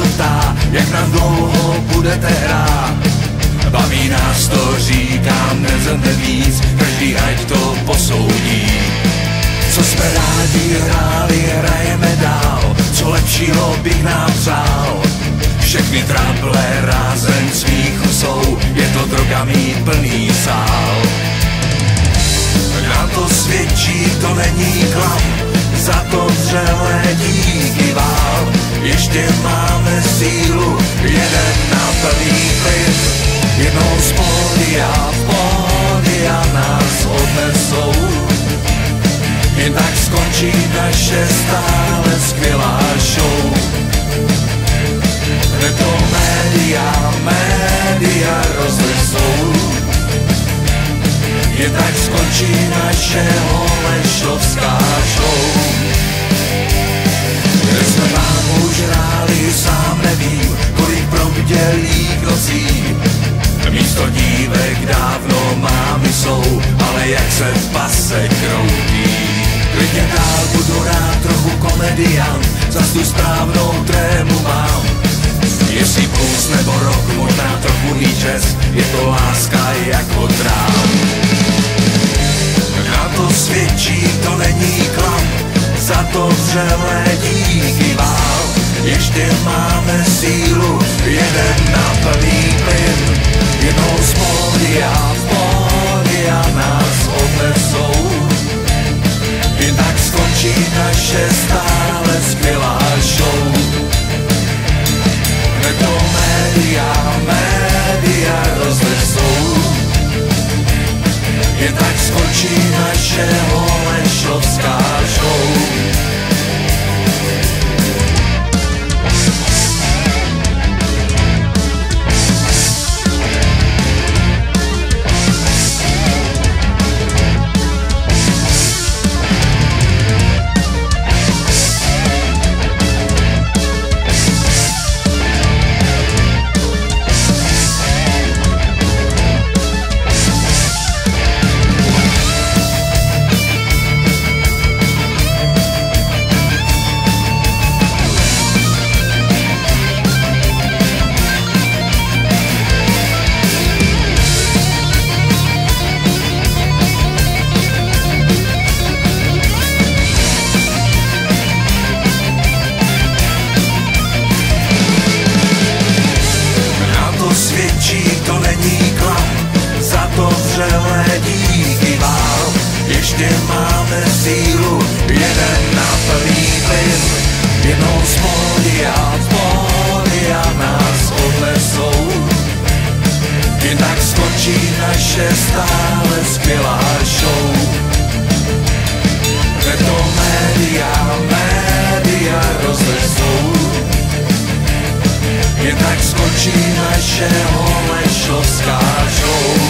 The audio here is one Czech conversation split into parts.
to ptá, jak nás dlouho budete hrát. Baví nás to, říkám, nezemte víc, každý ať to posoudí. Co jsme rádi hráli, hrajeme dál, co lepšího bych nám přál. Všechny tráble rázem svých jsou, je to drogami plný sál. Na to svědčí, to není klam, za to vřelé dí ještě máme sílu, jeden na plný plyn, jednou z pódia, pódia nás odnesou. Jen tak skončí naše stále skvělá show. Hned to média, média roznesou. Jen tak skončí naše holešovská nocí. Místo dívek dávno mámy jsou, ale jak se v pase kroutí. Klidně dál budu rád trochu komediant, za tu správnou trému mám. Jestli blues nebo rock, možná trochu jazz, je to láska jako drám. Na to svědčí, to není klam, za to vřelé díky vám. Ještě máme sílu, jeden na plný plyn, jednou z pódia, pódia nás odnesou. Jen tak skončí naše stále skvělá show. Hned to média, média roznesou. Jen tak skončí naše holešovská show. Jednou z pódia, pódia nás odnesou. Jen tak skončí naše stále skvělá show. Hned to média, média roznesou. Jen tak skončí naše holešovská show.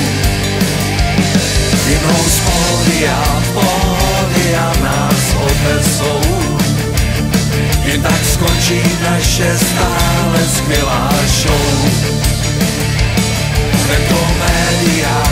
Jednou z pódia, naše stále skvělá show. Jsme komediáři.